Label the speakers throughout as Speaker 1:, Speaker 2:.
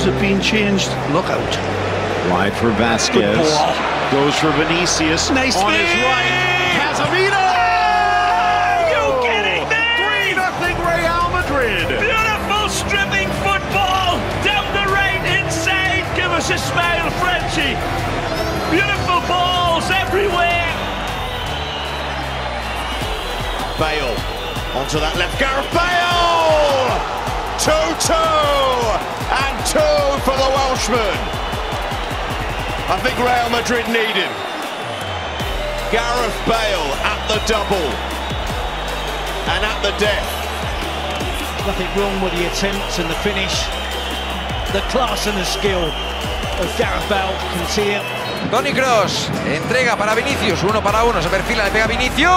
Speaker 1: The laws have been changed. Look out.
Speaker 2: Wide for Vázquez.
Speaker 1: Good ball.
Speaker 2: Goes for Vinicius.
Speaker 1: Nice
Speaker 2: on his right. Casemiro!
Speaker 1: You kidding me?
Speaker 2: 3 nothing Real Madrid.
Speaker 1: Beautiful stripping football down the right inside. Give us a smile, Frenchie. Beautiful balls everywhere.
Speaker 2: Bale onto that left. Gareth Bale! 2-2 and 2 for the Welshman. I think Real Madrid need him. Gareth Bale at the double and at the death.
Speaker 3: Nothing wrong with the attempts and the finish. The class and the skill of Gareth Bale can see it.
Speaker 4: Toni Kroos entrega para Vinicius, uno para uno, se perfila, le pega Vinicius.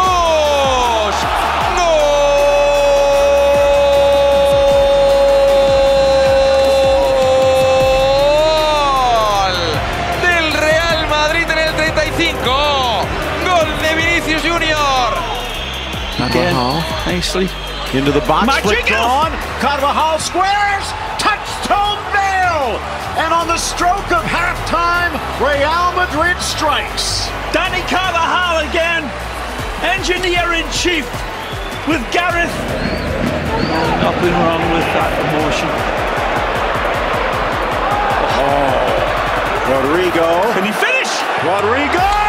Speaker 4: Vinicius Junior.
Speaker 1: Again, nicely.
Speaker 2: Into the box,
Speaker 1: Magic
Speaker 2: flicked on. Carvajal squares, touchstone Bale! And on the stroke of halftime, Real Madrid strikes.
Speaker 1: Dani Carvajal again. Engineer in chief with Gareth. Nothing wrong with that emotion.
Speaker 2: Oh, Rodrygo.
Speaker 1: Can he finish?
Speaker 2: Rodrygo!